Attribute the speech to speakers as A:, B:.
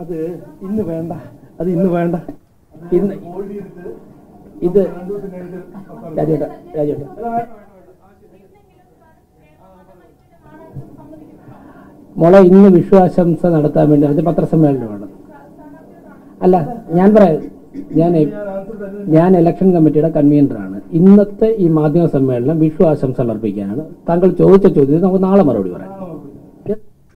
A: അത് ഇന്ന് വേണ്ട അത് ഇന്ന് വേണ്ട. ഇന്ന് ഇത് രാജേട്ട രാജേട്ട. മോളെ ഇന്ന് വിശ്വാശംസ നടത്താൻ വേണ്ടി അത് പത്രസമ്മേളനമാണ് അല്ല ഞാൻ പറയാം ഞാൻ ഞാൻ ഇലക്ഷൻ കമ്മിറ്റിയുടെ കൺവീനറാണ് ഇന്നത്തെ ഈ മാധ്യമ സമ്മേളനം വിഷു ആശംസ അർപ്പിക്കാനാണ് താങ്കൾ ചോദിച്ച ചോദ്യത്തിന് നമുക്ക് നാളെ മറുപടി പറയാം.